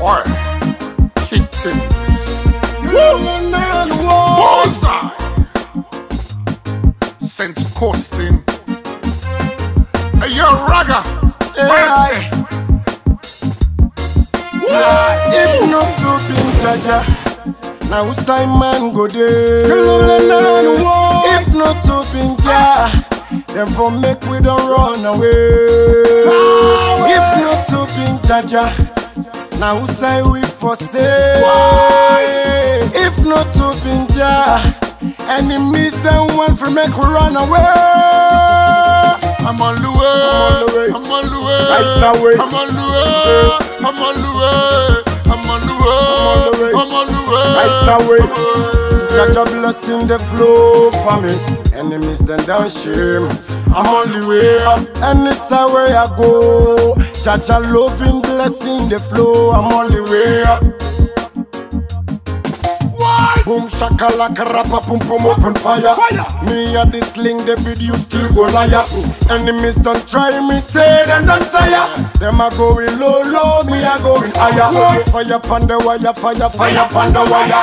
boy. Kitchen. Bullseye. St. Costin. Your Ragga. Mercy. If not to be Jah Jah, now Simon go there. If not to be Jah Jah, then for make we don't run away. If not to be Jah Jah. Now say we for stay. If not to be Jaja, enemies then want for make we run away. I'm on the way. I'm on the way. I'm on the way. I'm on the way. I'm on the way. I'm on the way. Right away. Jah Jah blessing the flow for me. Enemies then down shame. I'm on the way up. Any side where I go. Jah Jah loving blessing the flow. I'm on the way up. Boom shakalaka rapa pum pum open fire. Me a the sling the video still go liar. Enemies don't try me tear them don't tire. Them a going low low, me a going higher. Fire pon the wire, fire fire pon the wire.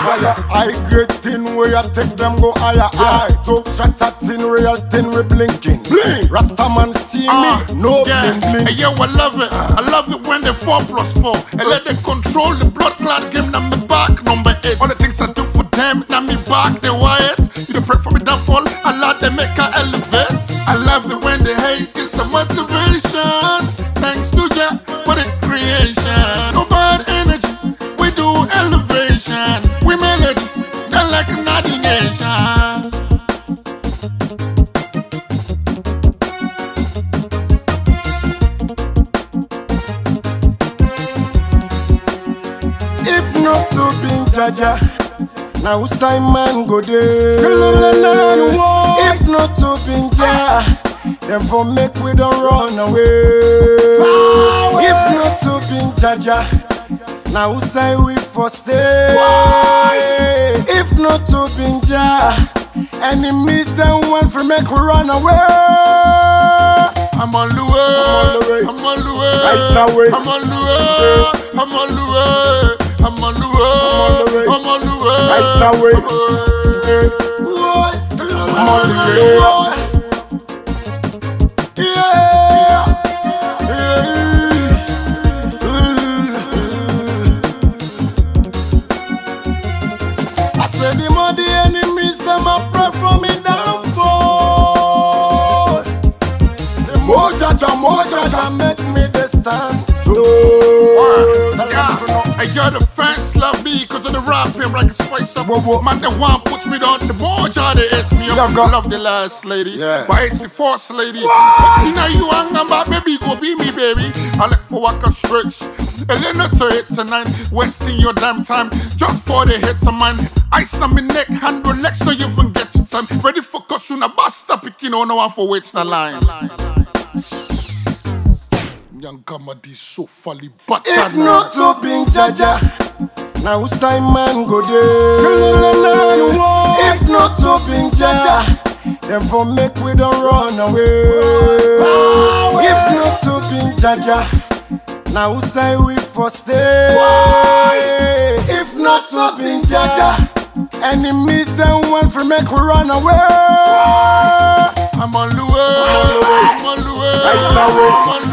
I get thin where I take them go higher. I top shot at thin real thin we blinking. Blink. Rastaman see Ah, me, no yeah. bling bling. Hey, yo, I love it. I love it when they four plus four. And let them control the blood clot game. Now me back number eight. All the things I do for them, now me back the wires. You don't pray for me downfall. I love them make her elevate. Motivation. Thanks to Jah for the creation. No bad energy. We do elevation. We melody. Not like another nation. If not to be Jah Jah, now Simon go there. If not to be Jah Jah, then for make we don't run away. If not to be Jaja, now say we for stay. If not to be Jaja, enemies then want for make we run away. I'm on the way. I'm on the way. Right. I'm on the way. I'm on the way. I'm on the way. I'm on the way. Right away. I'm on the way. Jah Jah, more Jah Jah make me the stand. So, Yeah, I got the fans love me cause of the rap him like a spice up. Whoa, whoa. Man, the one puts me down, the more jar they ask me up. Yeah, go. Love the last lady, Yeah. but it's the first lady. But see now you hang about, maybe go be me, baby. I like for walk a stretch. Elena to hit tonight, wasting your damn time. Just for the hits of mine. Ice on me neck, hand relax, no you even get to time. Ready for caution, a basta picking on no one for waits the line. Young Gamadi so folly, but if not to be Jaja, now Simon go there. If not to be Jaja, then for make we don't run away. If not to be Jaja, now say we for stay. If not to be Jaja, enemies then want for make we run away. I'm on the way. I'm on the way. I'm